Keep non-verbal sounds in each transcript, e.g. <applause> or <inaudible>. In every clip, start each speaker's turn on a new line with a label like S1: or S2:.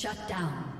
S1: Shut down.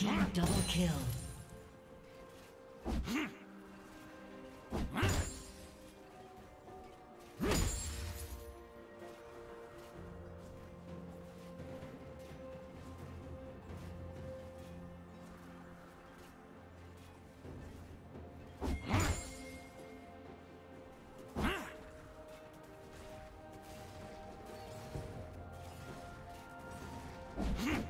S1: Team double kill. Hmm. <laughs>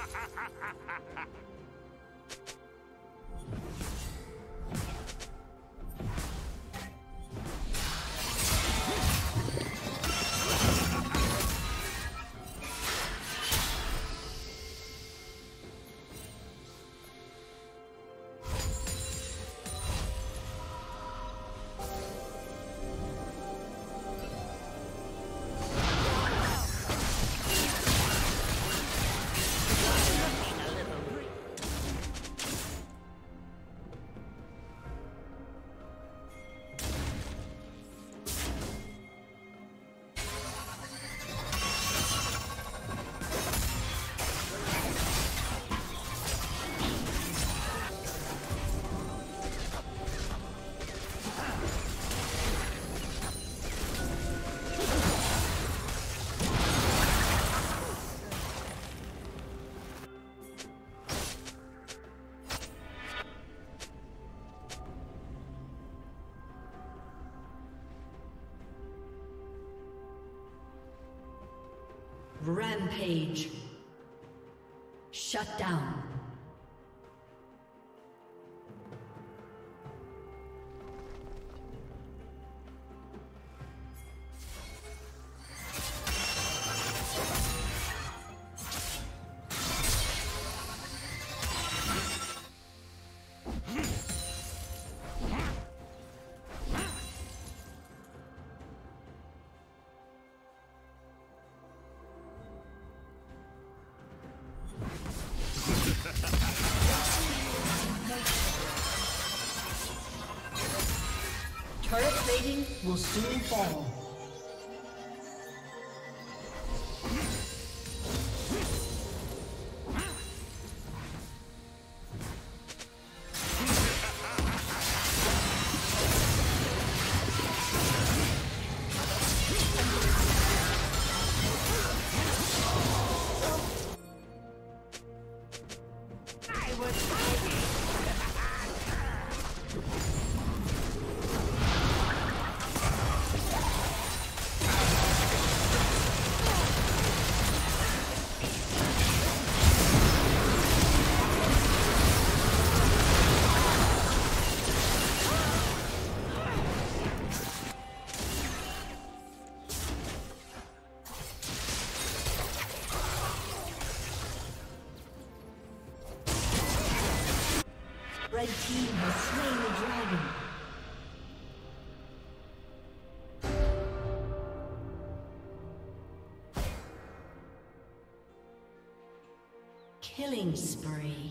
S1: Rampage. Shut down. Você fará Killing spree.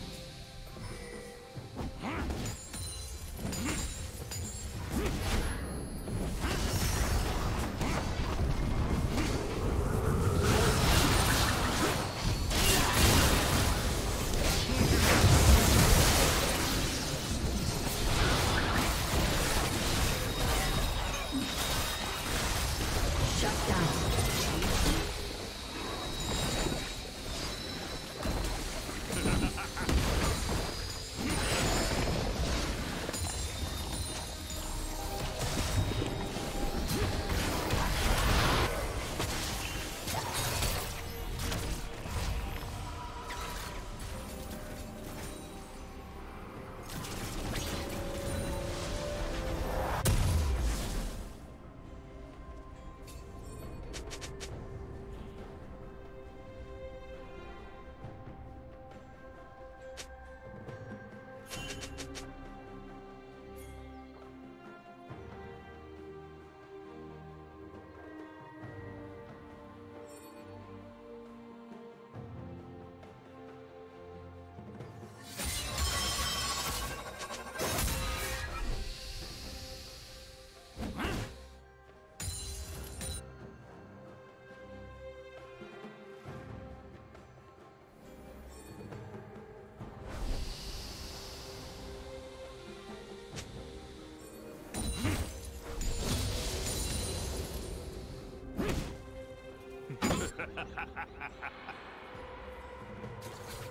S1: Shut down. Red team is slain Baron Nashor.